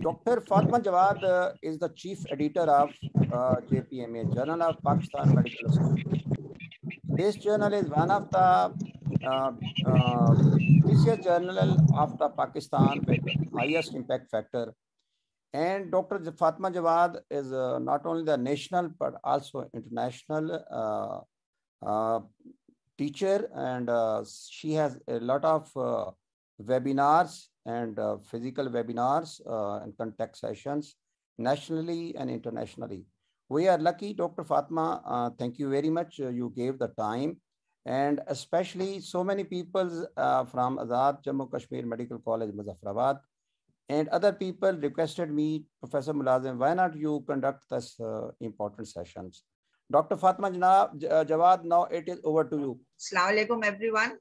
Dr. Fatma Jawad uh, is the chief editor of uh, JPMA, Journal of Pakistan Medical Association. This journal is one of the uh, uh, journal of the Pakistan with highest impact factor. And Dr. Fatma Jawad is uh, not only the national but also international uh, uh, teacher, and uh, she has a lot of webinars and uh, physical webinars uh, and contact sessions nationally and internationally. We are lucky, Dr. Fatma, uh, thank you very much. Uh, you gave the time and especially so many people uh, from Azad Jammu Kashmir Medical College, Muzaffarabad, and other people requested me, Professor Mulazim, why not you conduct this uh, important sessions? Dr. Fatma Jawad, now it is over to you. Assalamu alaikum, everyone.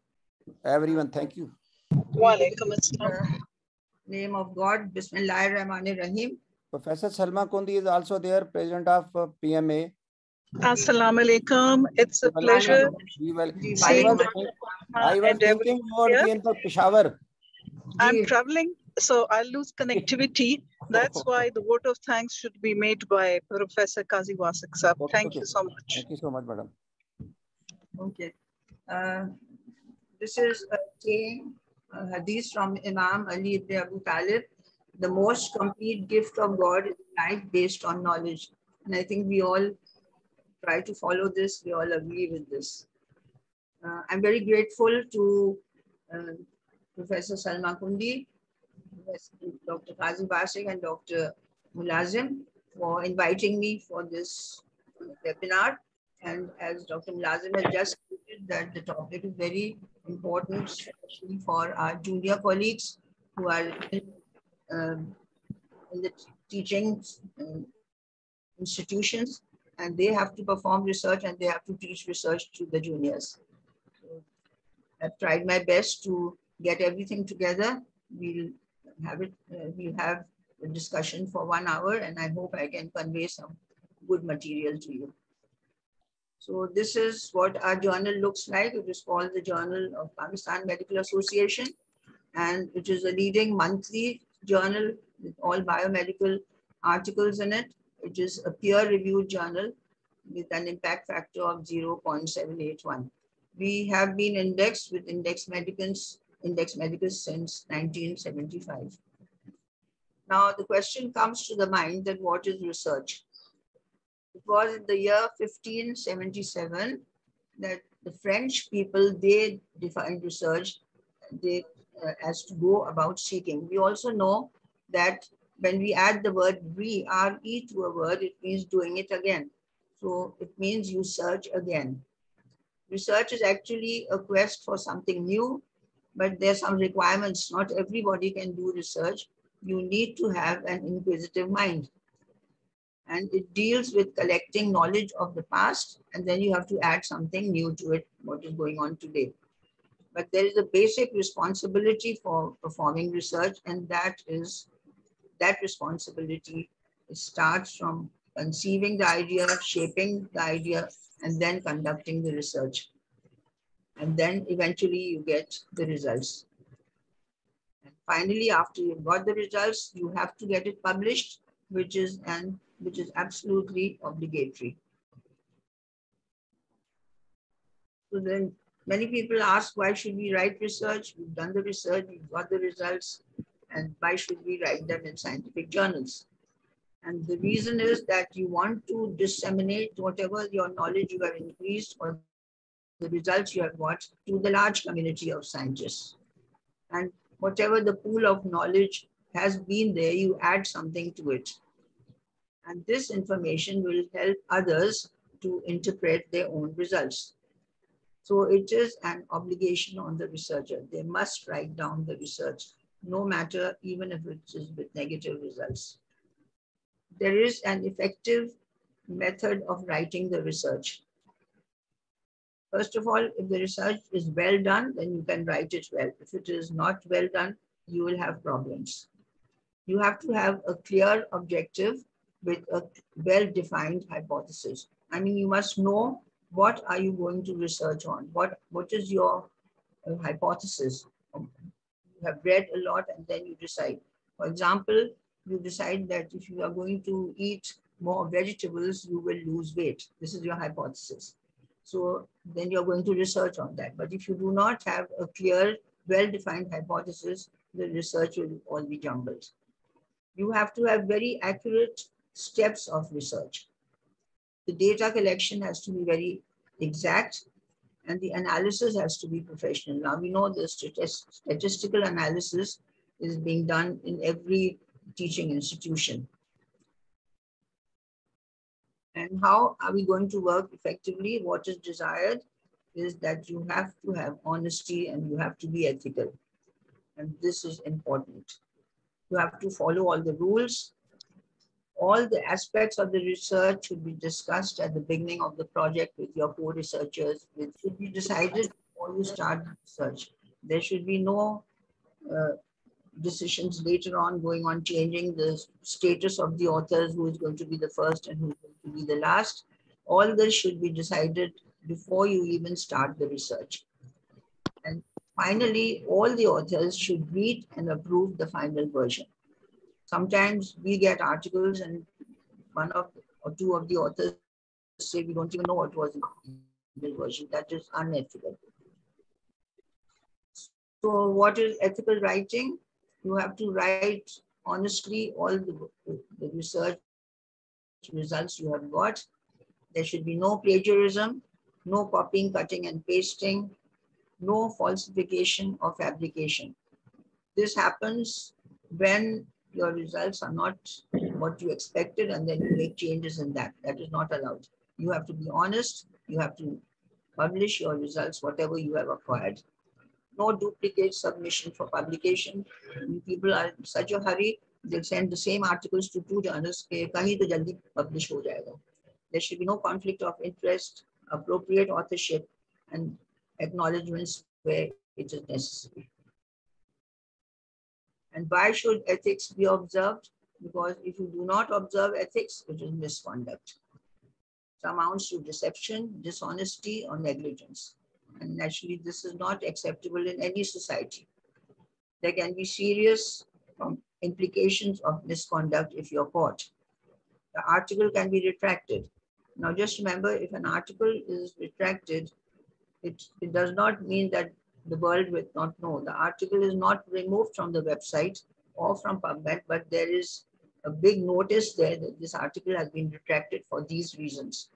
Everyone, thank you. Walaikum Name of God, Bismillah Rahmanir Rahim. Professor Salma Kundi is also there, president of uh, PMA. Assalamu alaikum. It's a pleasure. We will, I was, I was thinking you would be in the Peshawar. I'm traveling, so I'll lose connectivity. That's why the vote of thanks should be made by Professor Kazi Wasik sir. Thank okay. you so much. Thank you so much, madam. Okay. Uh, this is a saying uh, hadith from Imam Ali ibn Abu Talib, the most complete gift of God is life based on knowledge. And I think we all try to follow this, we all agree with this. Uh, I'm very grateful to uh, Professor Salma Kundi, Dr. Qazi Basik and Dr. Mulazim for inviting me for this webinar. And as Dr. Mulazim has just stated that the topic is very important, especially for our junior colleagues who are in, um, the teaching uh, institutions and they have to perform research and they have to teach research to the juniors. So I've tried my best to get everything together. We'll have it, uh, we'll have a discussion for one hour and I hope I can convey some good material to you. So this is what our journal looks like. It is called the Journal of Pakistan Medical Association. And it is a leading monthly journal with all biomedical articles in it. It is a peer-reviewed journal with an impact factor of 0.781. We have been indexed with Index Medicus, Index Medicus since 1975. Now the question comes to the mind that what is research? It was in the year 1577 that the French people, they defined research they, uh, as to go about seeking. We also know that when we add the word re, R-E to a word, it means doing it again. So it means you search again. Research is actually a quest for something new, but there's some requirements. Not everybody can do research. You need to have an inquisitive mind and it deals with collecting knowledge of the past and then you have to add something new to it what is going on today. But there is a basic responsibility for performing research and that is that responsibility starts from conceiving the idea shaping the idea and then conducting the research. And then eventually you get the results. And finally after you've got the results you have to get it published which is an which is absolutely obligatory. So then many people ask, why should we write research? We've done the research, we've got the results, and why should we write them in scientific journals? And the reason is that you want to disseminate whatever your knowledge you have increased or the results you have got to the large community of scientists. And whatever the pool of knowledge has been there, you add something to it. And this information will help others to interpret their own results. So it is an obligation on the researcher. They must write down the research, no matter even if it is with negative results. There is an effective method of writing the research. First of all, if the research is well done, then you can write it well. If it is not well done, you will have problems. You have to have a clear objective with a well-defined hypothesis. I mean, you must know what are you going to research on? What, what is your uh, hypothesis? Um, you have read a lot and then you decide. For example, you decide that if you are going to eat more vegetables, you will lose weight. This is your hypothesis. So then you're going to research on that. But if you do not have a clear, well-defined hypothesis, the research will all be jumbled. You have to have very accurate steps of research. The data collection has to be very exact and the analysis has to be professional. Now we know the statistical analysis is being done in every teaching institution. And how are we going to work effectively? What is desired is that you have to have honesty and you have to be ethical. And this is important. You have to follow all the rules. All the aspects of the research should be discussed at the beginning of the project with your co-researchers. It should be decided before you start the research. There should be no uh, decisions later on going on changing the status of the authors, who is going to be the first and who is going to be the last. All this should be decided before you even start the research. And finally, all the authors should read and approve the final version. Sometimes we get articles and one of or two of the authors say we don't even know what was in the version. That is unethical. So what is ethical writing? You have to write honestly all the, the research results you have got. There should be no plagiarism, no copying, cutting and pasting, no falsification or fabrication. This happens when your results are not what you expected and then you make changes in that. That is not allowed. You have to be honest. You have to publish your results, whatever you have acquired no duplicate submission for publication. People are in such a hurry, they'll send the same articles to two journals. publish There should be no conflict of interest, appropriate authorship, and acknowledgements where it is necessary. And why should ethics be observed? Because if you do not observe ethics, it is misconduct. It amounts to deception, dishonesty, or negligence. And naturally, this is not acceptable in any society. There can be serious um, implications of misconduct if you're caught. The article can be retracted. Now, just remember, if an article is retracted, it, it does not mean that the world will not know. The article is not removed from the website or from PubMed, but there is a big notice there that this article has been retracted for these reasons.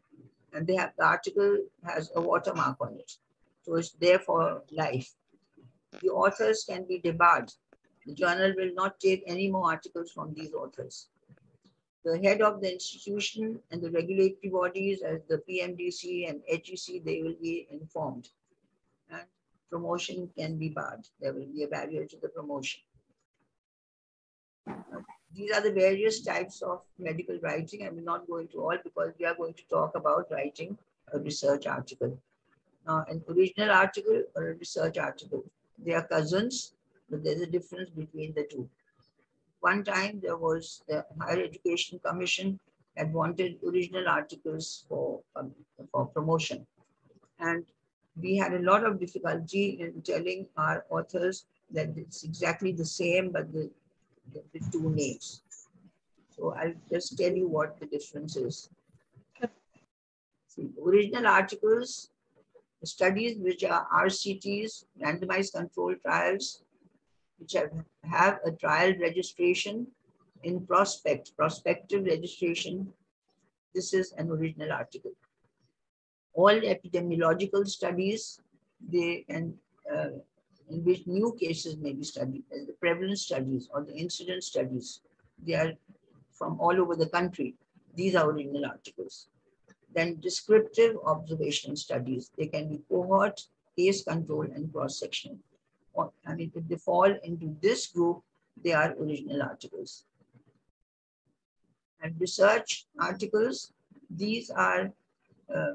And they have, the article has a watermark on it. So it's there for life. The authors can be debarred. The journal will not take any more articles from these authors. The head of the institution and the regulatory bodies as the PMDC and HEC, they will be informed. Promotion can be barred. There will be a barrier to the promotion. These are the various types of medical writing. I will not go into all because we are going to talk about writing a research article uh, an original article or a research article. They are cousins, but there's a difference between the two. One time there was the Higher Education Commission had wanted original articles for, um, for promotion. And we had a lot of difficulty in telling our authors that it's exactly the same, but the, the, the two names. So I'll just tell you what the difference is. See, original articles studies which are RCTs, randomized controlled trials, which have, have a trial registration in prospect, prospective registration. This is an original article. All epidemiological studies, they and uh, in which new cases may be studied, as the prevalence studies or the incidence studies, they are from all over the country. These are original articles. Then descriptive observational studies. They can be cohort, case control, and cross-sectional. I mean, if they fall into this group, they are original articles. And research articles, these are uh,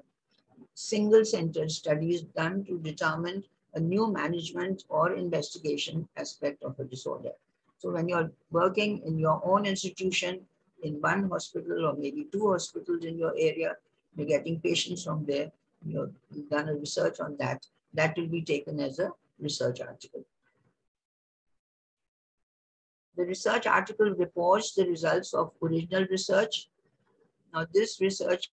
single-centered studies done to determine a new management or investigation aspect of a disorder. So when you're working in your own institution, in one hospital or maybe two hospitals in your area, you're getting patients from there, you've done a research on that, that will be taken as a research article. The research article reports the results of original research. Now this research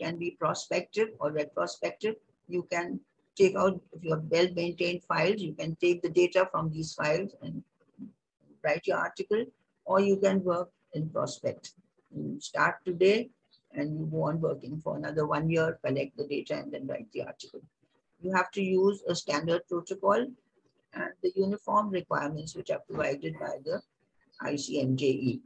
can be prospective or retrospective. You can take out, if you have well-maintained files, you can take the data from these files and write your article, or you can work in prospect. You start today and you go on working for another one year, collect the data and then write the article. You have to use a standard protocol and the uniform requirements which are provided by the ICMJE.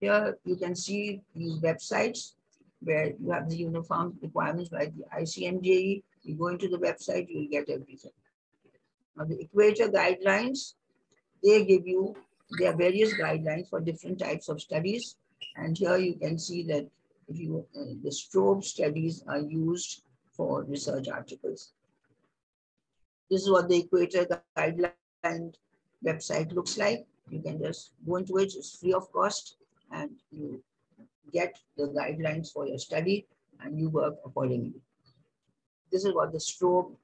Here you can see these websites where you have the uniform requirements by the ICMJE. You go into the website, you'll get everything. Now the equator guidelines, they give you, there various guidelines for different types of studies. And here you can see that if you, uh, the strobe studies are used for research articles. This is what the equator guideline website looks like. You can just go into it, it's free of cost and you get the guidelines for your study and you work accordingly. This is what the strobe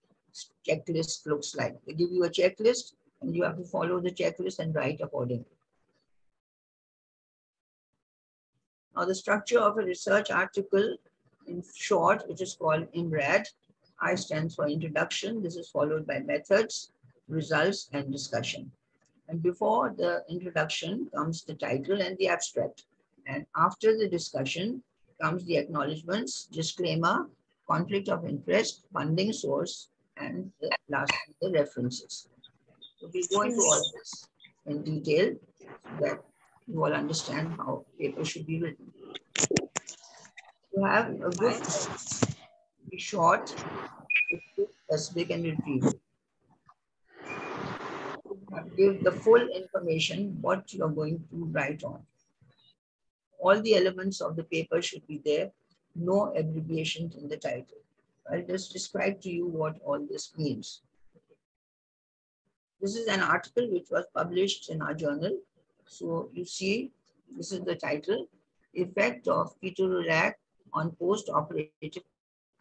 checklist looks like. They give you a checklist and you have to follow the checklist and write accordingly. Now the structure of a research article in short, which is called IMRAD. I stands for introduction. This is followed by methods, results, and discussion. And before the introduction comes the title and the abstract. And after the discussion comes the acknowledgements, disclaimer, conflict of interest, funding source, and the last the references. So we go into all this in detail so that you all understand how paper should be written. You have a good be short, specific, and retrieve. Give the full information what you are going to write on all the elements of the paper should be there, no abbreviations in the title. I'll just describe to you what all this means. This is an article which was published in our journal. So you see, this is the title, Effect of Ketorolac on Post-Operative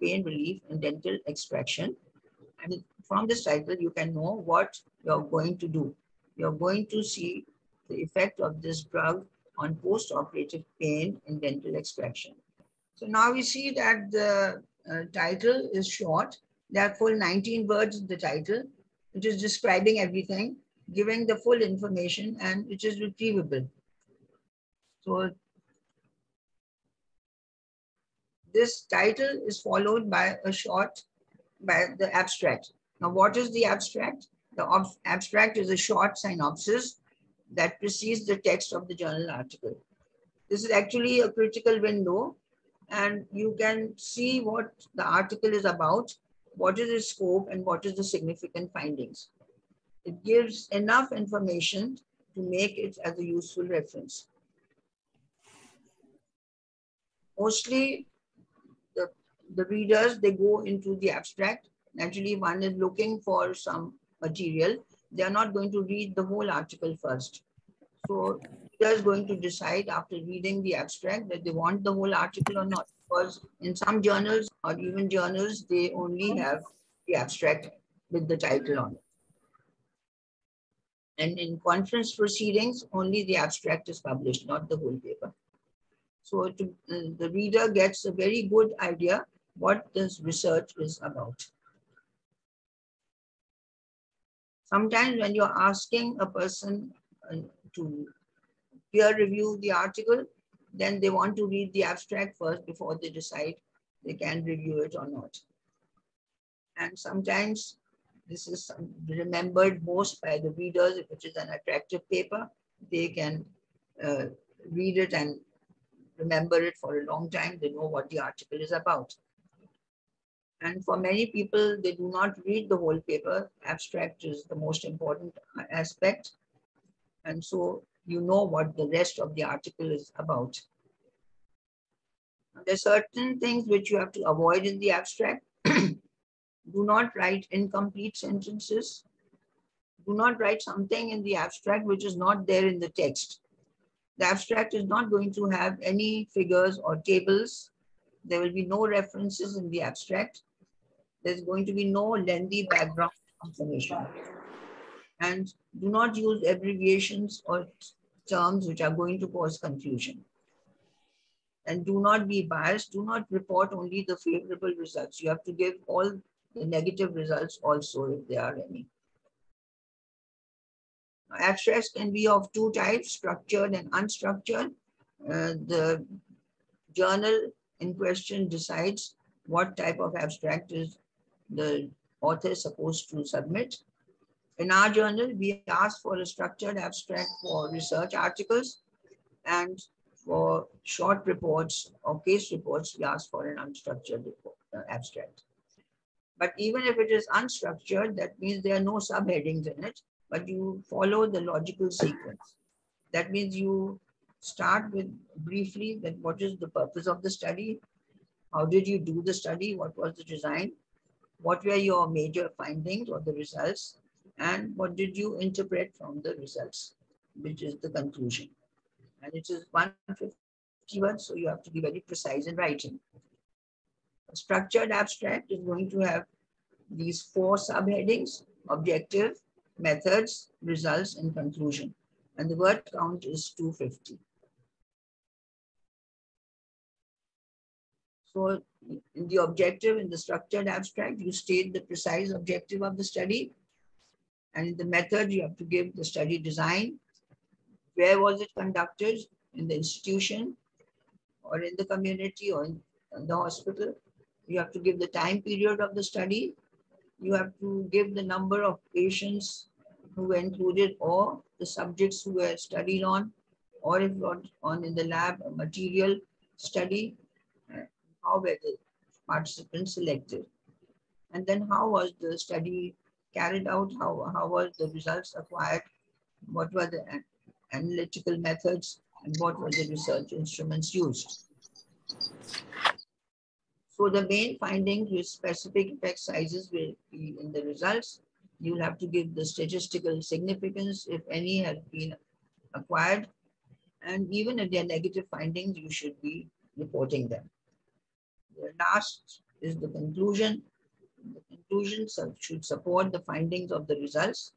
Pain Relief in Dental Extraction. And from this title, you can know what you're going to do. You're going to see the effect of this drug on post-operative pain in dental extraction. So now we see that the uh, title is short. There are full 19 words in the title, which is describing everything, giving the full information, and which is retrievable. So this title is followed by a short, by the abstract. Now, what is the abstract? The abstract is a short synopsis that precedes the text of the journal article. This is actually a critical window and you can see what the article is about, what is its scope and what is the significant findings. It gives enough information to make it as a useful reference. Mostly the, readers, they go into the abstract. Naturally, one is looking for some material they are not going to read the whole article first. So are going to decide after reading the abstract that they want the whole article or not. Because in some journals or even journals, they only have the abstract with the title on it. And in conference proceedings, only the abstract is published, not the whole paper. So to, uh, the reader gets a very good idea what this research is about. Sometimes when you're asking a person uh, to peer review the article, then they want to read the abstract first before they decide they can review it or not. And sometimes this is remembered most by the readers. If it is an attractive paper, they can uh, read it and remember it for a long time. They know what the article is about. And for many people, they do not read the whole paper. Abstract is the most important uh, aspect. And so you know what the rest of the article is about. There are certain things which you have to avoid in the abstract. do not write incomplete sentences. Do not write something in the abstract which is not there in the text. The abstract is not going to have any figures or tables. There will be no references in the abstract there's going to be no lengthy background information. And do not use abbreviations or terms which are going to cause confusion. And do not be biased. Do not report only the favorable results. You have to give all the negative results also if there are any. Abstracts can be of two types, structured and unstructured. Uh, the journal in question decides what type of abstract is the author is supposed to submit. In our journal, we ask for a structured abstract for research articles and for short reports or case reports, we ask for an unstructured report, uh, abstract. But even if it is unstructured, that means there are no subheadings in it, but you follow the logical sequence. That means you start with briefly that what is the purpose of the study? How did you do the study? What was the design? What were your major findings or the results? And what did you interpret from the results, which is the conclusion. And it is 151, so you have to be very precise in writing. A structured abstract is going to have these four subheadings, objective, methods, results, and conclusion. And the word count is 250. So the objective, in the structured abstract, you state the precise objective of the study. And in the method, you have to give the study design. Where was it conducted? In the institution or in the community or in, the hospital. You have to give the time period of the study. You have to give the number of patients who were included or the subjects who were studied on or if on in the lab material study how were the participants selected? And then how was the study carried out? How, how were the results acquired? What were the analytical methods? And what were the research instruments used? So the main findings with specific effect sizes will be in the results. You'll have to give the statistical significance, if any have been acquired. And even if they're negative findings, you should be reporting them. The last is the conclusion. The conclusion should support the findings of the results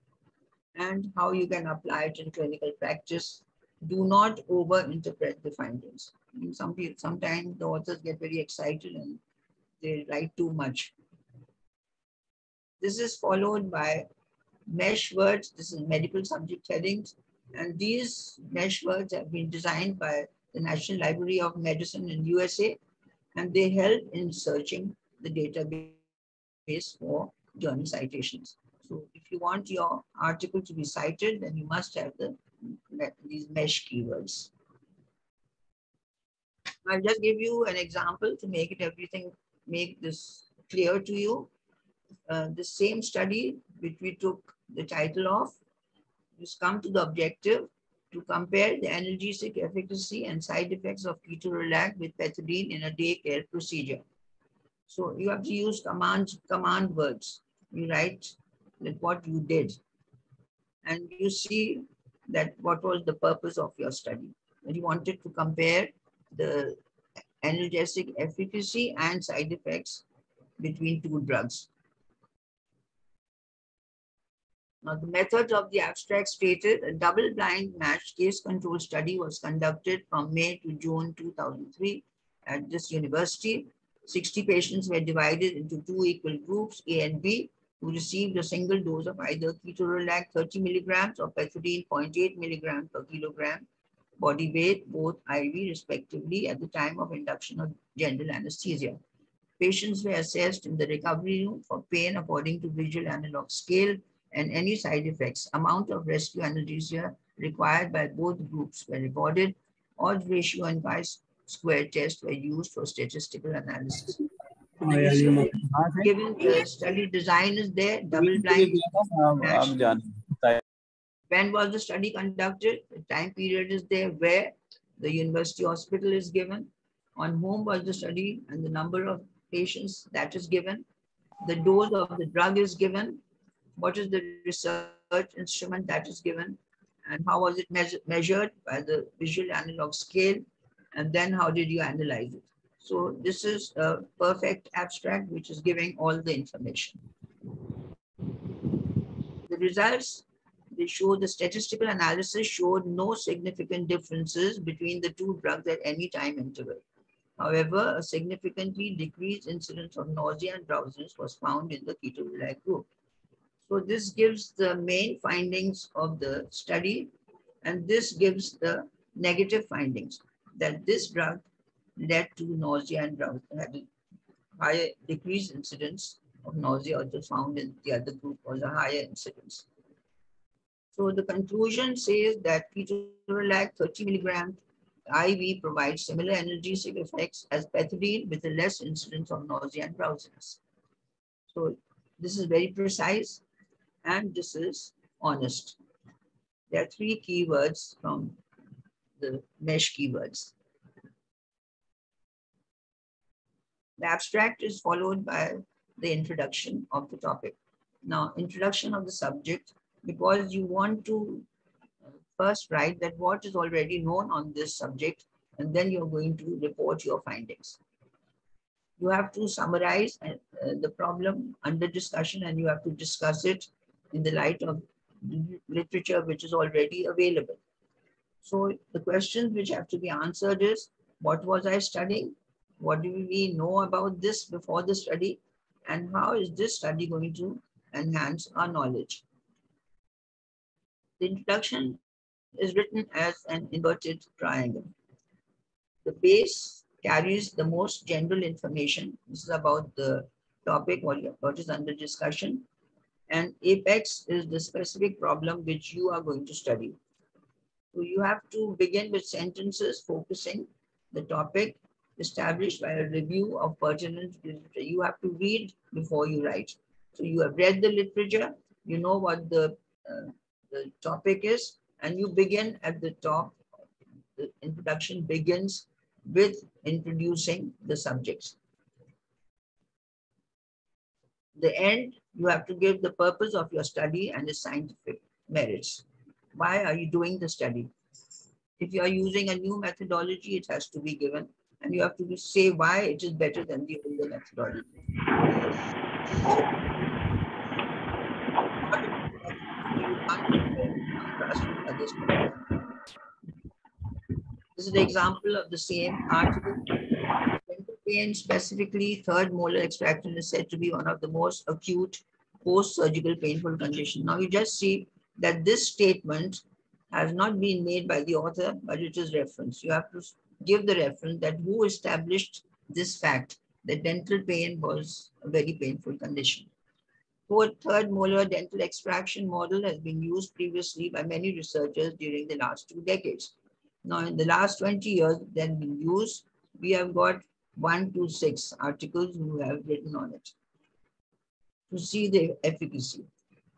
and how you can apply it in clinical practice. Do not over-interpret the findings. I mean, some people, sometimes the authors get very excited and they write too much. This is followed by mesh words. This is medical subject headings. And these mesh words have been designed by the National Library of Medicine in USA and they help in searching the database for journal citations. So if you want your article to be cited, then you must have the these mesh keywords. I'll just give you an example to make it everything, make this clear to you. Uh, the same study which we took the title of, just come to the objective to compare the analgesic efficacy and side effects of ketorolac with pethidine in a day care procedure. So you have to use command, command words. You write like what you did. And you see that what was the purpose of your study. You wanted to compare the analgesic efficacy and side effects between two drugs. Now, the method of the abstract stated a double-blind matched case control study was conducted from May to June 2003 at this university. 60 patients were divided into two equal groups, A and B, who received a single dose of either ketorolac 30 milligrams or pethidine 0.8 milligrams per kilogram body weight, both IV respectively, at the time of induction of general anesthesia. Patients were assessed in the recovery room for pain according to visual analog scale and any side effects. Amount of rescue analgesia required by both groups were recorded. Odds ratio and chi-square test were used for statistical analysis. Given the study design is there, double blind. When was the study conducted? The time period is there where the university hospital is given. On whom was the study and the number of patients that is given. The dose of the drug is given what is the research instrument that is given and how was it measure, measured by the visual analog scale and then how did you analyze it. So this is a perfect abstract which is giving all the information. The results they show the statistical analysis showed no significant differences between the two drugs at any time interval. However, a significantly decreased incidence of nausea and drowsiness was found in the ketorolac group. So this gives the main findings of the study, and this gives the negative findings that this drug led to nausea and drowsiness, had a higher decreased incidence of nausea also found in the other group was a higher incidence. So the conclusion says that ketorolac 30 milligram IV provides similar analgesic effects as pethidine with a less incidence of nausea and drowsiness. So this is very precise and this is honest. There are three keywords from the mesh keywords. The abstract is followed by the introduction of the topic. Now, introduction of the subject, because you want to uh, first write that what is already known on this subject, and then you're going to report your findings. You have to summarize uh, the problem under discussion and you have to discuss it in the light of literature which is already available. So the questions which have to be answered is, what was I studying? What do we know about this before the study? And how is this study going to enhance our knowledge? The introduction is written as an inverted triangle. The base carries the most general information. This is about the topic, what, is under discussion. And apex is the specific problem which you are going to study. So you have to begin with sentences focusing the topic established by a review of pertinent literature. You have to read before you write. So you have read the literature, you know what the, uh, the topic is, and you begin at the top. The introduction begins with introducing the subjects. The end, you have to give the purpose of your study and the scientific merits. Why are you doing the study? If you are using a new methodology, it has to be given and you have to say why it is better than the older methodology. This is the example of the same article. Pain, specifically third molar extraction, is said to be one of the most acute post-surgical painful condition. Now you just see that this statement has not been made by the author, but it is referenced. You have to give the reference that who established this fact that dental pain was a very painful condition. Fourth, third molar dental extraction model has been used previously by many researchers during the last two decades. Now, in the last 20 years, then been used, we have got one to six articles who have written on it to see the efficacy.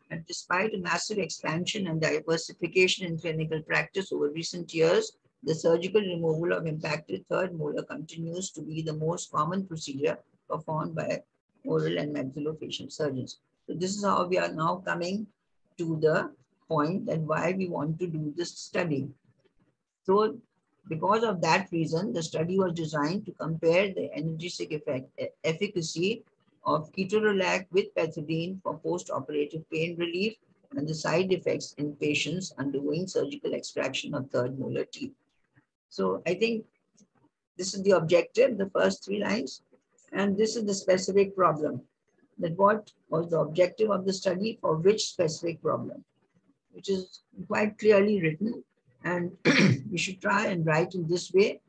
And despite a massive expansion and diversification in clinical practice over recent years, the surgical removal of impacted third molar continues to be the most common procedure performed by oral and maxillofacial surgeons. So this is how we are now coming to the point that why we want to do this study. So because of that reason, the study was designed to compare the analgesic effect, efficacy of ketorolac with pethidine for post-operative pain relief and the side effects in patients undergoing surgical extraction of third molar teeth. So I think this is the objective, the first three lines, and this is the specific problem. That what was the objective of the study for which specific problem, which is quite clearly written. And we should try and write in this way,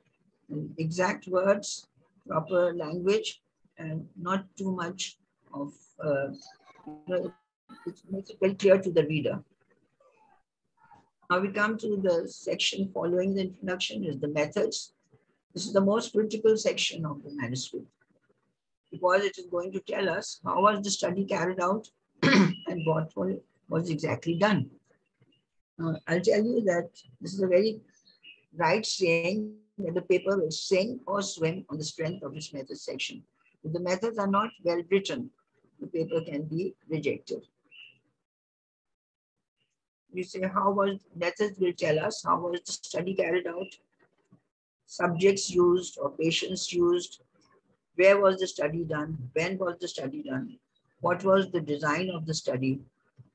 in exact words, proper language, and not too much of, uh, it makes it very clear to the reader. Now we come to the section following the introduction is the methods. This is the most critical section of the manuscript because it is going to tell us how was the study carried out and what was exactly done. Uh, I'll tell you that this is a very right saying that the paper will sing or swim on the strength of its method section. If the methods are not well written, the paper can be rejected. You say how was methods will tell us how was the study carried out, subjects used or patients used, where was the study done, when was the study done, what was the design of the study,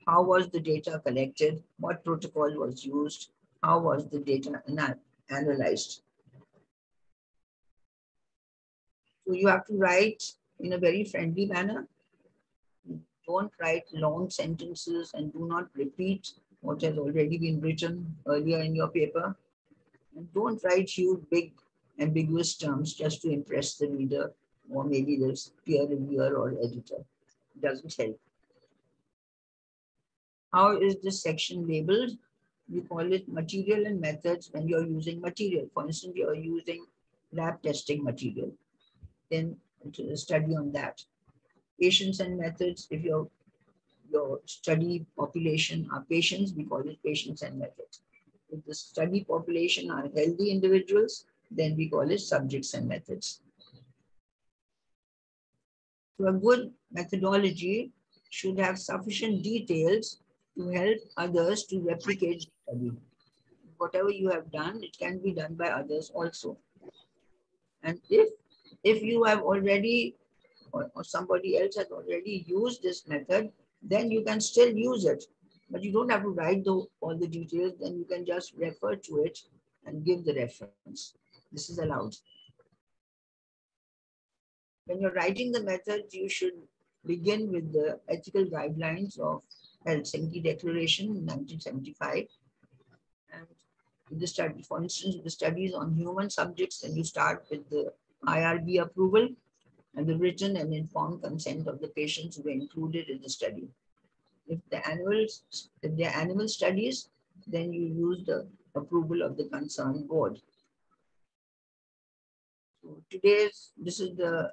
how was the data collected, what protocol was used, how was the data ana analyzed. So you have to write in a very friendly manner. Don't write long sentences and do not repeat what has already been written earlier in your paper. And don't write huge, big, ambiguous terms just to impress the reader or maybe the peer reviewer or editor. It doesn't help. How is this section labeled? We call it material and methods when you're using material. For instance, you're using lab testing material. Then study on that. Patients and methods, if your your study population are patients, we call it patients and methods. If the study population are healthy individuals, then we call it subjects and methods. So a good methodology should have sufficient details to help others to replicate study. Whatever you have done, it can be done by others also. And if, if you have already, or, or somebody else has already used this method, then you can still use it. But you don't have to write the, all the details, then you can just refer to it and give the reference. This is allowed. When you're writing the method, you should begin with the ethical guidelines of Helsinki Declaration in 1975. And the study, for instance, the studies on human subjects, then you start with the IRB approval and the written and informed consent of the patients who were included in the study. If the animals, if they're animal studies, then you use the approval of the concerned board. So today's, this is the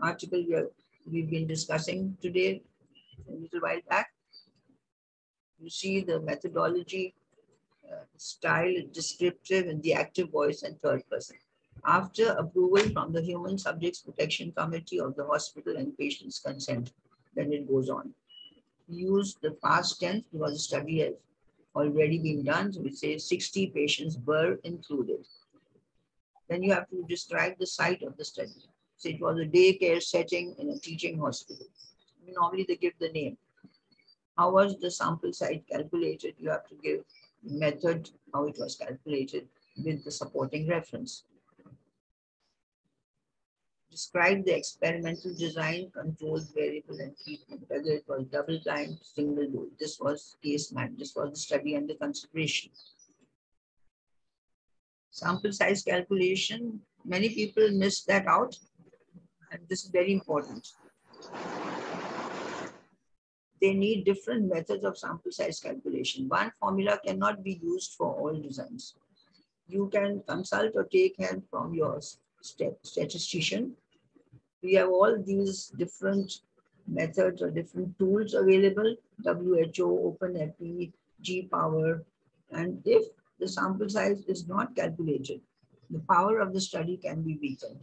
article we are, we've been discussing today, a little while back. You see the methodology, uh, style, descriptive in the active voice and third person. After approval from the Human Subjects Protection Committee of the hospital and patient's consent, then it goes on. Use the past tense because the study has already been done. So we say 60 patients were included. Then you have to describe the site of the study. So it was a daycare setting in a teaching hospital. Normally they give the name. How was the sample size calculated? You have to give method, how it was calculated with the supporting reference. Describe the experimental design, controls, variable, and treatment, whether it was double blind, single dose. This was case man. This was the study under consideration. Sample size calculation, many people miss that out and this is very important. They need different methods of sample size calculation. One formula cannot be used for all designs. You can consult or take help from your statistician. We have all these different methods or different tools available, WHO, OpenEpi, G-Power, and if the sample size is not calculated, the power of the study can be weakened.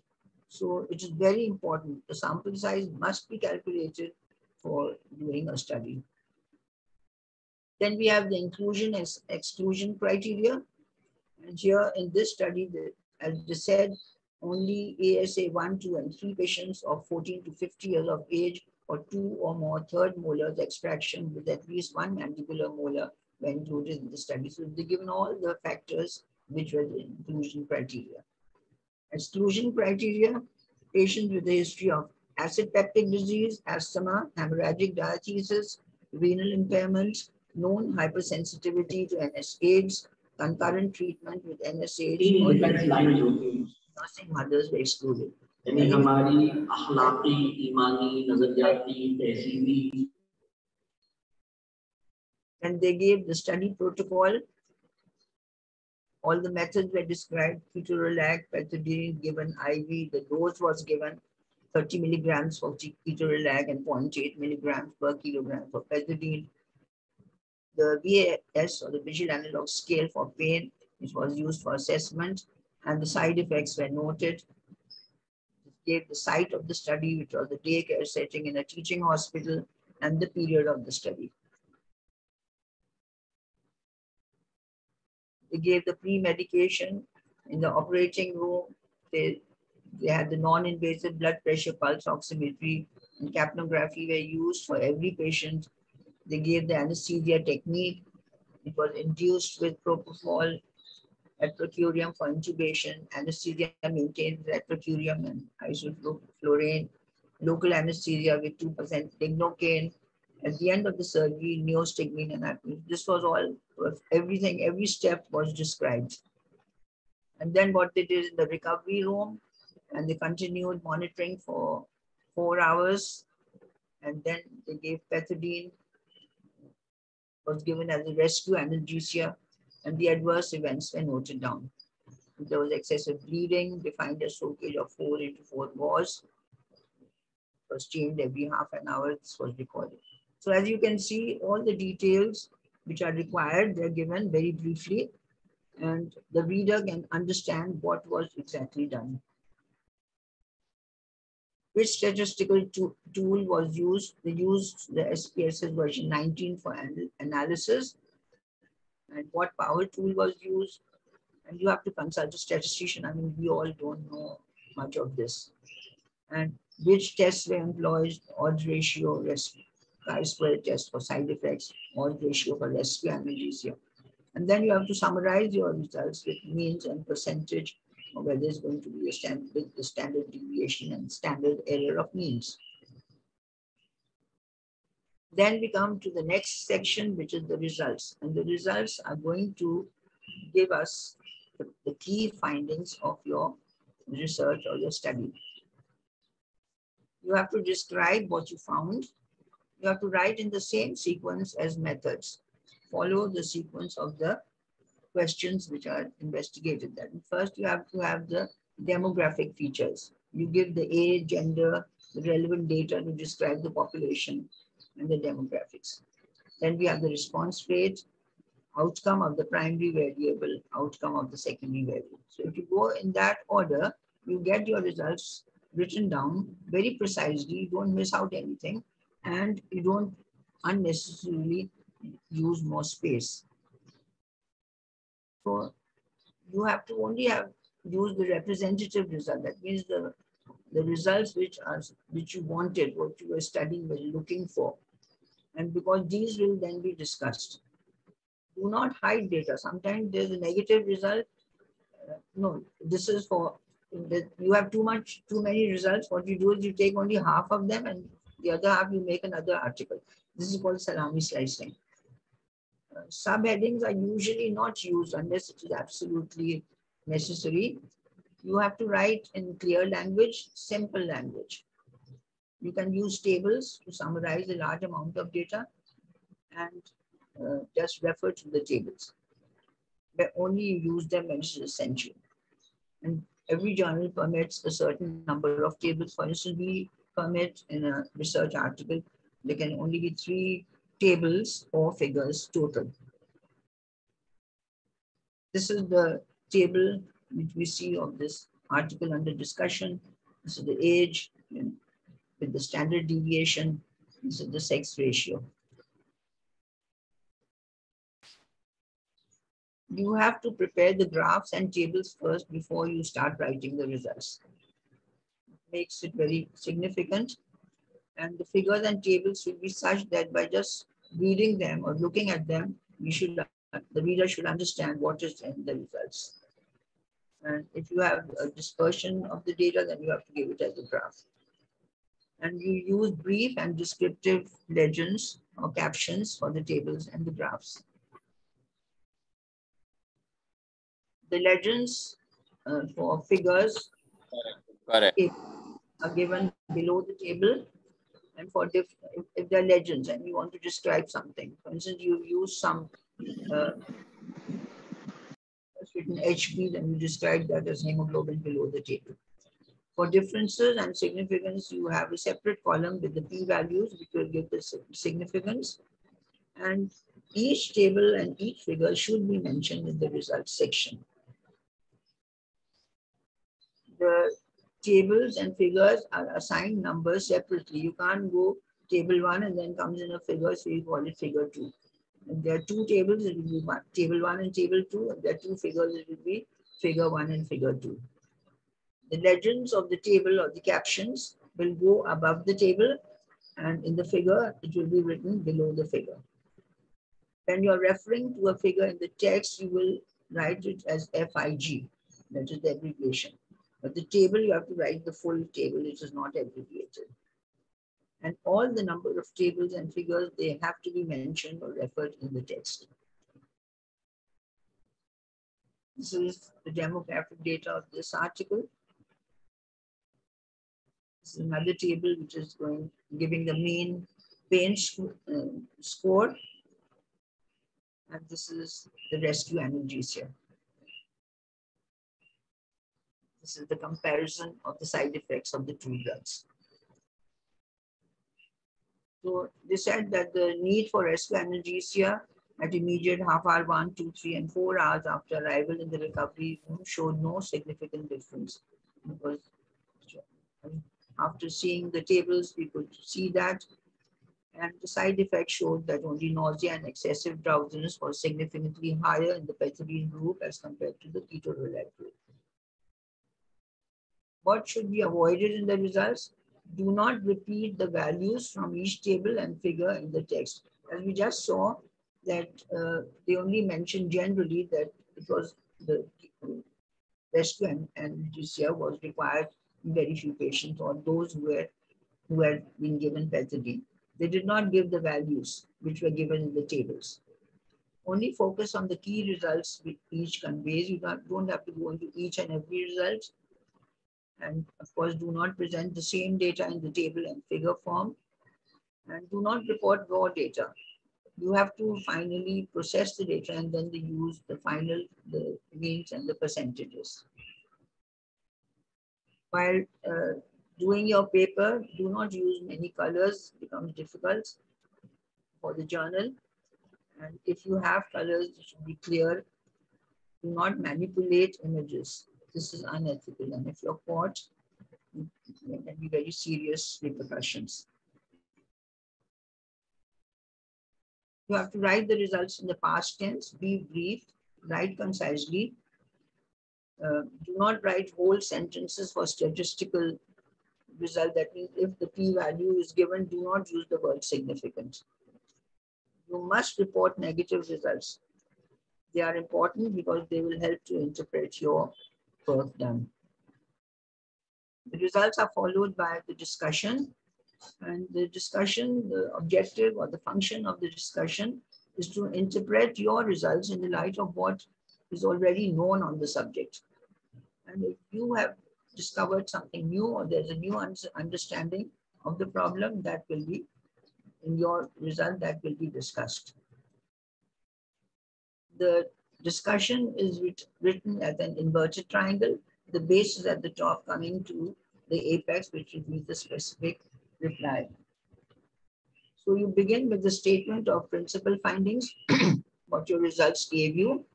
So it is very important. The sample size must be calculated for doing a study. Then we have the inclusion and exclusion criteria. And here in this study, the, as I said, only ASA 1, 2, and 3 patients of 14 to 50 years of age or two or more third molars extraction with at least one mandibular molar were included in the study. So they've given all the factors which were the inclusion criteria. Exclusion criteria, patients with a history of acid peptic disease, asthma, hemorrhagic diathesis, renal impairment, known hypersensitivity to NSAIDs, concurrent treatment with NSAIDs, hmm. nursing mothers were excluded. And they gave the study protocol. All the methods were described, ketorolac, pethidine given IV, the dose was given 30 milligrams for ketorolac and 0.8 milligrams per kilogram for pethidine. The VAS or the visual analog scale for pain, which was used for assessment, and the side effects were noted. It gave the site of the study, which was the daycare setting in a teaching hospital, and the period of the study. They gave the pre-medication in the operating room. They, they had the non-invasive blood pressure pulse oximetry and capnography were used for every patient They gave the anesthesia technique. It was induced with propofol atracurium for intubation. Anesthesia maintained atracurium and isoflurane. Local anesthesia with 2% lignocaine. At the end of the surgery, neostigmine and This was all, was everything, every step was described. And then what they did in the recovery room, and they continued monitoring for four hours. And then they gave pethidine, was given as a rescue analgesia, and the adverse events were noted down. There was excessive bleeding, defined as shrinkage of four into four gauze. It was changed every half an hour. This was recorded. So as you can see, all the details which are required, they're given very briefly, and the reader can understand what was exactly done which statistical tool was used. They used the SPSS version 19 for analysis and what power tool was used. And you have to consult a statistician. I mean, we all don't know much of this. And which tests were employed, odds ratio, chi-square test for side effects, odds ratio for rescue analgesia. And then you have to summarize your results with means and percentage or whether it's going to be a standard, the standard deviation and standard error of means. Then we come to the next section, which is the results. And the results are going to give us the, the key findings of your research or your study. You have to describe what you found. You have to write in the same sequence as methods. Follow the sequence of the questions which are investigated then. First, you have to have the demographic features. You give the age, gender, the relevant data to describe the population and the demographics. Then we have the response rate, outcome of the primary variable, outcome of the secondary variable. So if you go in that order, you get your results written down very precisely. You don't miss out anything and you don't unnecessarily use more space. So you have to only have use the representative result. That means the, the results which are which you wanted, what you were studying, were looking for. And because these will then be discussed. Do not hide data. Sometimes there's a negative result. Uh, no, this is for you have too much, too many results. What you do is you take only half of them and the other half you make another article. This is called salami slicing subheadings are usually not used unless it is absolutely necessary. You have to write in clear language, simple language. You can use tables to summarize a large amount of data and uh, just refer to the tables. But only use them when it's essential. And every journal permits a certain number of tables. For instance, we permit in a research article, there can only be three tables or figures total. This is the table which we see of this article under discussion. This is the age with the standard deviation. This is the sex ratio. You have to prepare the graphs and tables first before you start writing the results. Makes it very significant and the figures and tables should be such that by just reading them or looking at them, you should the reader should understand what is in the results. And if you have a dispersion of the data, then you have to give it as a graph. And you use brief and descriptive legends or captions for the tables and the graphs. The legends uh, for figures Correct. are given below the table and for if, if they're legends and you want to describe something. For instance, you use some uh, written HB, then you describe that as hemoglobin below the table. For differences and significance, you have a separate column with the p-values, which will give the significance. And each table and each figure should be mentioned in the results section. The tables and figures are assigned numbers separately. You can't go table one and then comes in a figure, so you call it figure two. If there are two tables, it will be one, table one and table two. If there are two figures, it will be figure one and figure two. The legends of the table or the captions will go above the table And in the figure, it will be written below the figure. When you're referring to a figure in the text, you will write it as FIG, that is the abbreviation. But the table, you have to write the full table, it is not abbreviated. And all the number of tables and figures, they have to be mentioned or referred in the text. This is the demographic data of this article. This is another table which is going giving the mean pain uh, score. And this is the rescue analgesia. This is the comparison of the side effects of the two drugs. So they said that the need for rescue analgesia at immediate half hour, one, two, three, and four hours after arrival in the recovery room showed no significant difference. Because after seeing the tables, we could see that. And the side effects showed that only nausea and excessive drowsiness was significantly higher in the pethidine group as compared to the ketorolac group. What should be avoided in the results? Do not repeat the values from each table and figure in the text. As we just saw, that uh, they only mentioned generally that it was the rescue and, and GCR was required in very few patients or those who were who had been given pethidine. They did not give the values which were given in the tables. Only focus on the key results which each conveys. You don't have to go into each and every result. And of course, do not present the same data in the table and figure form. And do not report raw data you have to finally process the data and then they use the final, the means and the percentages. While uh, doing your paper, do not use many colors, becomes difficult for the journal. And if you have colors, it should be clear. Do not manipulate images. This is unethical. And if you're caught, there can be very serious repercussions. You have to write the results in the past tense, be brief, write concisely. Uh, do not write whole sentences for statistical result. That means if the p-value is given, do not use the word significant. You must report negative results. They are important because they will help to interpret your work done. The results are followed by the discussion and the discussion, the objective or the function of the discussion is to interpret your results in the light of what is already known on the subject. And if you have discovered something new or there's a new understanding of the problem, that will be in your result that will be discussed. The discussion is written as an inverted triangle. The base is at the top coming to the apex, which will be the specific reply. So you begin with the statement of principal findings, what your results gave you.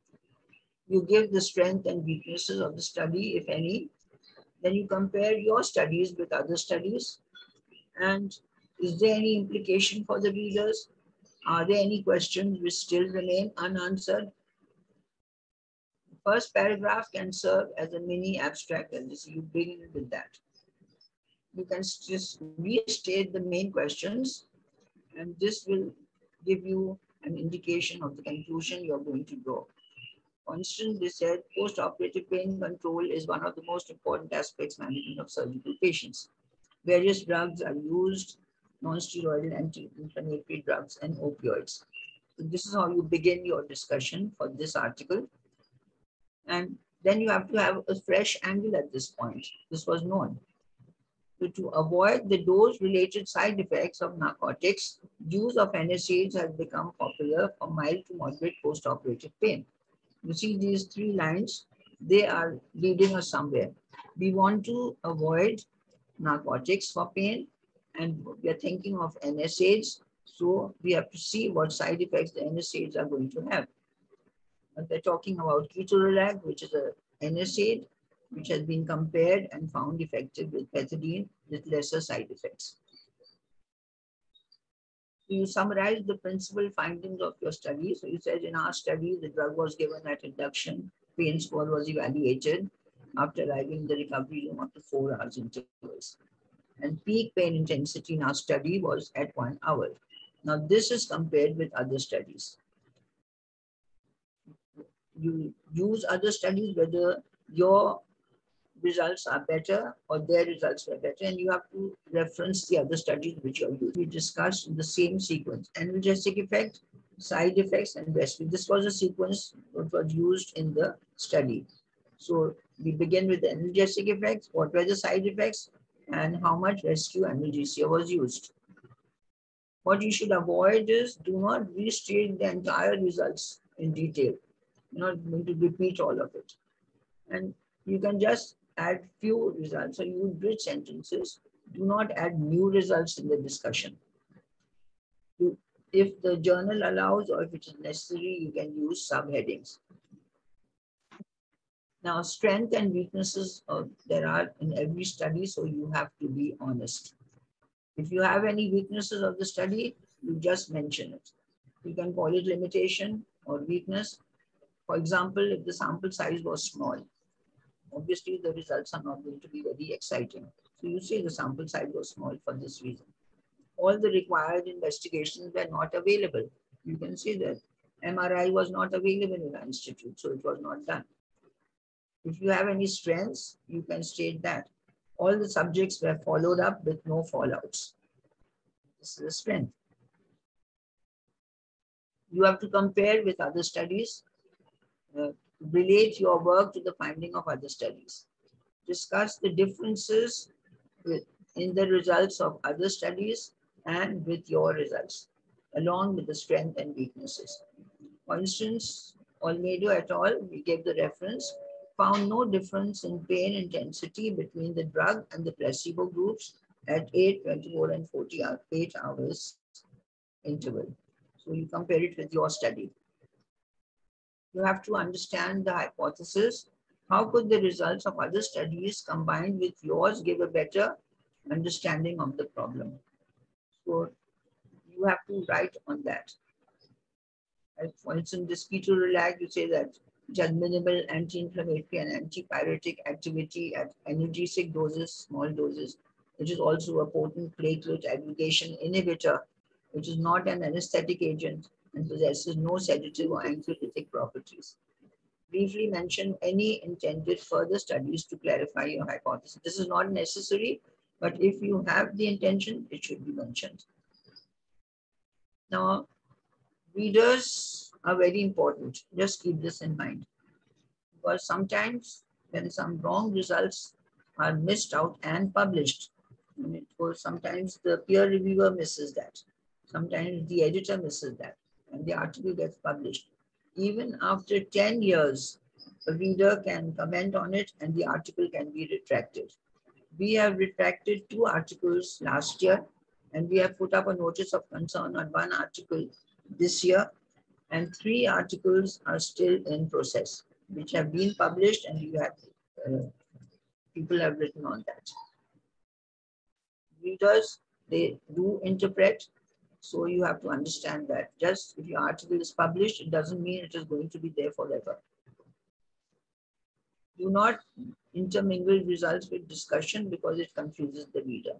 You give the strength and weaknesses of the study, if any. Then you compare your studies with other studies. And is there any implication for the readers? Are there any questions which still remain unanswered? First paragraph can serve as a mini abstract and you begin with that you can just restate the main questions and this will give you an indication of the conclusion you're going to draw. For instance, they said post-operative pain control is one of the most important aspects management of surgical patients. Various drugs are used, non-steroidal anti-inflammatory drugs and opioids. So this is how you begin your discussion for this article. And then you have to have a fresh angle at this point. This was known. So to avoid the dose-related side effects of narcotics, use of NSAIDs has become popular for mild to moderate post-operative pain. You see these three lines, they are leading us somewhere. We want to avoid narcotics for pain and we are thinking of NSAIDs. So we have to see what side effects the NSAIDs are going to have. They're talking about ketorolac, which is a NSAID, which has been compared and found effective with pethidine with lesser side effects. You summarize the principal findings of your study. So you said in our study, the drug was given at induction, pain score was evaluated after arriving in the recovery room after four hours intervals. and peak pain intensity in our study was at one hour. Now this is compared with other studies. You use other studies whether your results are better or their results were better and you have to reference the other studies which are used. We discussed in the same sequence, analgesic effect, side effects and rescue. This was a sequence that was used in the study. So we begin with the analgesic effects, what were the side effects and how much rescue analgesia was used. What you should avoid is do not restate the entire results in detail. Not going to repeat all of it. And you can just add few results. So you bridge sentences. Do not add new results in the discussion. If the journal allows or if it is necessary, you can use subheadings. Now, strength and weaknesses uh, there are in every study, so you have to be honest. If you have any weaknesses of the study, you just mention it. You can call it limitation or weakness. For example, if the sample size was small, obviously the results are not going to be very exciting. So you say the sample size was small for this reason. All the required investigations were not available. You can see that MRI was not available in the institute, so it was not done. If you have any strengths, you can state that. All the subjects were followed up with no fallouts. This is a strength. You have to compare with other studies. Uh, relate your work to the finding of other studies. Discuss the differences with, in the results of other studies and with your results, along with the strength and weaknesses. For instance, Olmedo et al., we gave the reference, found no difference in pain intensity between the drug and the placebo groups at 8, 24, and 48 hours interval. So you compare it with your study you have to understand the hypothesis. How could the results of other studies combined with yours give a better understanding of the problem? So you have to write on that. As for instance, this ketorolac, you say that it has minimal anti-inflammatory and antipyretic activity at analgesic doses, small doses. It is also a potent platelet aggregation inhibitor, which is not an anesthetic agent and possesses no sedative or anxiolytic properties. Briefly mention any intended further studies to clarify your hypothesis. This is not necessary, but if you have the intention, it should be mentioned. Now, readers are very important. Just keep this in mind. Because sometimes when some wrong results are missed out and published, and it sometimes the peer reviewer misses that. Sometimes the editor misses that and the article gets published. Even after 10 years, a reader can comment on it and the article can be retracted. We have retracted two articles last year and we have put up a notice of concern on one article this year and three articles are still in process which have been published and you have uh, people have written on that. Readers, they do interpret so you have to understand that just if your article is published, it doesn't mean it is going to be there forever. Do not intermingle results with discussion because it confuses the reader.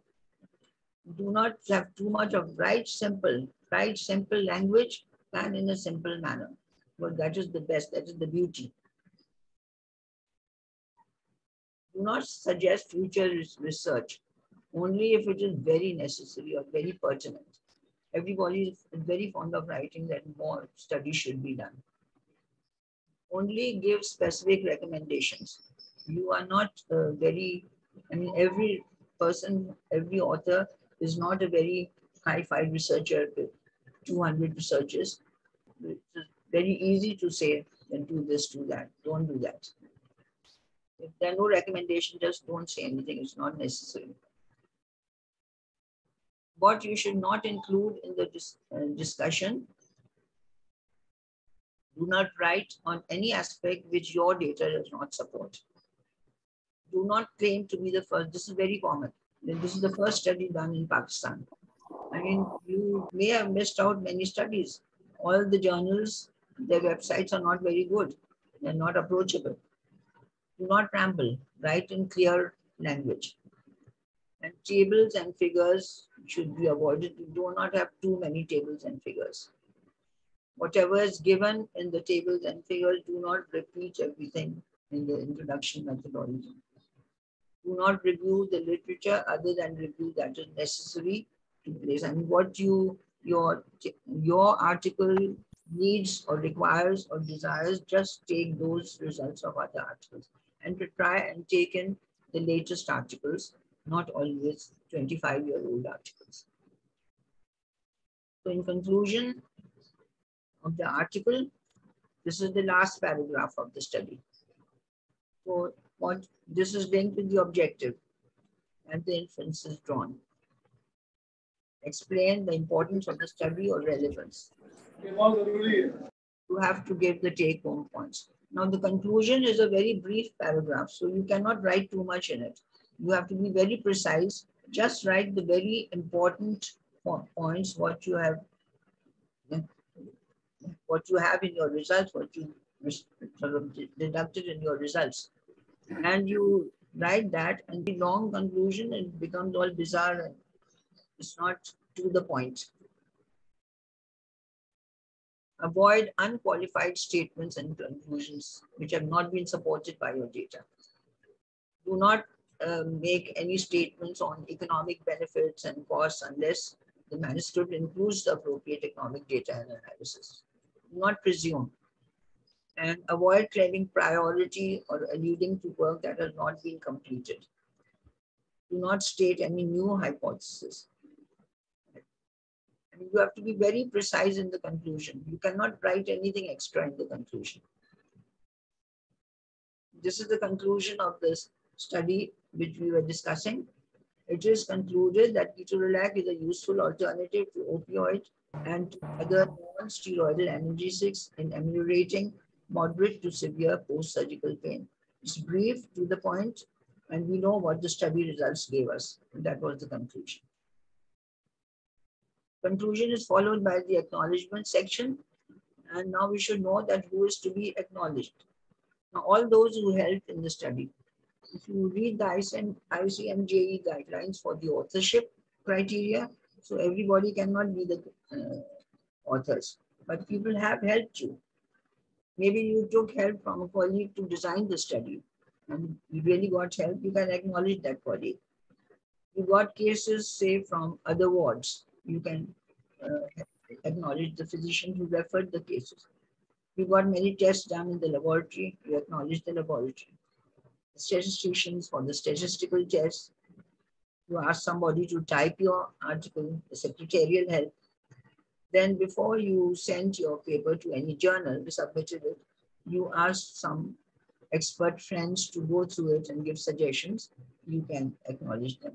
Do not have too much of write simple, write simple language and in a simple manner. Well, that is the best, that is the beauty. Do not suggest future research only if it is very necessary or very pertinent everybody is very fond of writing that more studies should be done. Only give specific recommendations. You are not uh, very, I mean, every person, every author is not a very high-fi researcher with 200 researchers. It's very easy to say, then do this, do that. Don't do that. If there are no recommendations, just don't say anything. It's not necessary what you should not include in the dis uh, discussion. Do not write on any aspect which your data does not support. Do not claim to be the first. This is very common. This is the first study done in Pakistan. I mean, you may have missed out many studies. All the journals, their websites are not very good. They're not approachable. Do not ramble. Write in clear language. And tables and figures should be avoided. You do not have too many tables and figures. Whatever is given in the tables and figures, do not repeat everything in the introduction methodology. Do not review the literature other than review that is necessary to place. And what you your your article needs or requires or desires, just take those results of other articles and to try and take in the latest articles not always 25 year old articles. So in conclusion of the article, this is the last paragraph of the study. So what this is linked with the objective and the inference is drawn. Explain the importance of the study or relevance. You have to give the take home points. Now the conclusion is a very brief paragraph, so you cannot write too much in it. You have to be very precise. Just write the very important points, what you have, what you have in your results, what you sort of deducted in your results. And you write that and the long conclusion, it becomes all bizarre and it's not to the point. Avoid unqualified statements and conclusions which have not been supported by your data. Do not uh, make any statements on economic benefits and costs unless the manuscript includes the appropriate economic data and analysis. Do not presume and avoid claiming priority or alluding to work that has not been completed. Do not state any new hypothesis. And you have to be very precise in the conclusion. You cannot write anything extra in the conclusion. This is the conclusion of this study which we were discussing, it is concluded that ketorolac is a useful alternative to opioid and to other non-steroidal analgesics in ameliorating moderate to severe post-surgical pain. It's brief, to the point, and we know what the study results gave us. That was the conclusion. Conclusion is followed by the acknowledgement section. And now we should know that who is to be acknowledged. Now, all those who helped in the study, if you read the ICM, ICMJE guidelines for the authorship criteria, so everybody cannot be the uh, authors, but people have helped you. Maybe you took help from a colleague to design the study and you really got help, you can acknowledge that colleague. You got cases, say, from other wards, you can uh, acknowledge the physician who referred the cases. You got many tests done in the laboratory, you acknowledge the laboratory statisticians for the statistical test. You ask somebody to type your article, the secretarial help. Then before you send your paper to any journal, you submitted it, you ask some expert friends to go through it and give suggestions. You can acknowledge them.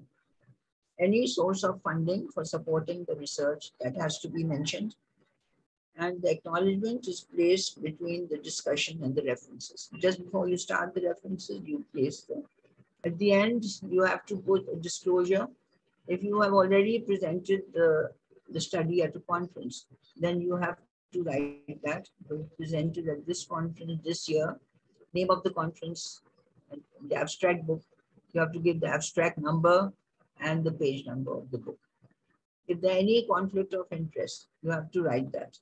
Any source of funding for supporting the research that has to be mentioned and the acknowledgement is placed between the discussion and the references. Just before you start the references, you place them. At the end, you have to put a disclosure. If you have already presented the, the study at a conference, then you have to write that. presented at this conference this year, name of the conference, the abstract book. You have to give the abstract number and the page number of the book. If there any conflict of interest, you have to write that.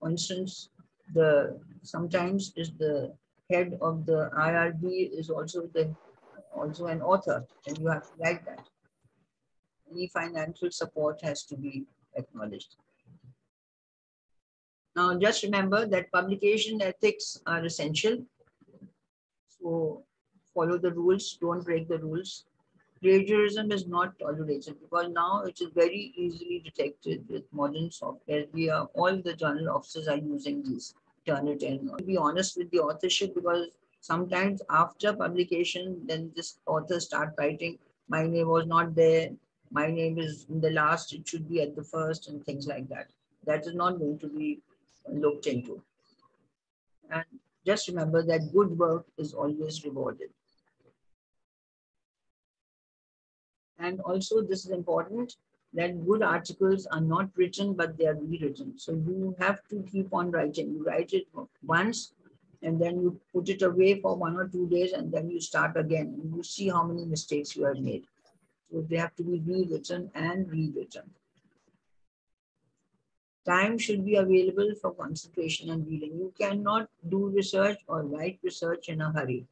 For instance, the sometimes is the head of the IRB is also the also an author, and you have to write that. Any financial support has to be acknowledged. Now, just remember that publication ethics are essential. So follow the rules, don't break the rules plagiarism is not tolerated because now it is very easily detected with modern software. We are all the journal officers are using these Turnitin. To be honest with the authorship, because sometimes after publication, then this author start writing, my name was not there, my name is in the last, it should be at the first, and things like that. That is not going to be looked into. And just remember that good work is always rewarded. And also this is important that good articles are not written, but they are rewritten. So you have to keep on writing. You write it once and then you put it away for one or two days and then you start again. And you see how many mistakes you have made. So they have to be rewritten and rewritten. Time should be available for concentration and reading. You cannot do research or write research in a hurry.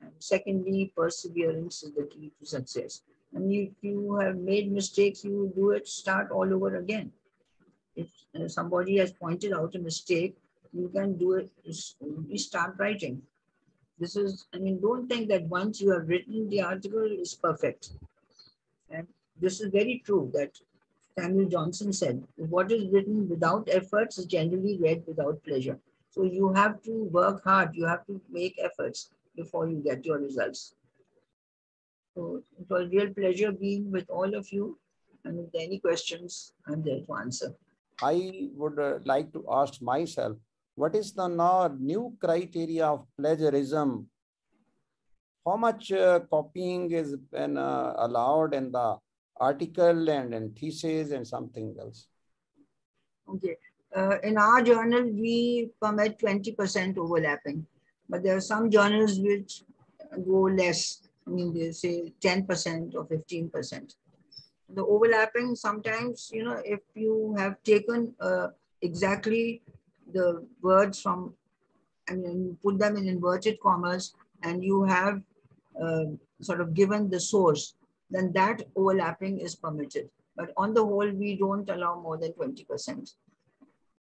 And secondly, perseverance is the key to success. And if you have made mistakes, you do it, start all over again. If uh, somebody has pointed out a mistake, you can do it, you start writing. This is, I mean, don't think that once you have written the article, it's perfect. And this is very true that Samuel Johnson said, what is written without efforts is generally read without pleasure. So you have to work hard, you have to make efforts before you get your results. So it was real pleasure being with all of you. And if there are any questions, I'm there to answer. I would uh, like to ask myself, what is the now new criteria of plagiarism? How much uh, copying is been, uh, allowed in the article and in thesis and something else? Okay. Uh, in our journal, we permit 20% overlapping, but there are some journals which go less. I mean, they say 10% or 15%. The overlapping sometimes, you know, if you have taken uh, exactly the words from, I mean, put them in inverted commas and you have uh, sort of given the source, then that overlapping is permitted. But on the whole, we don't allow more than 20%.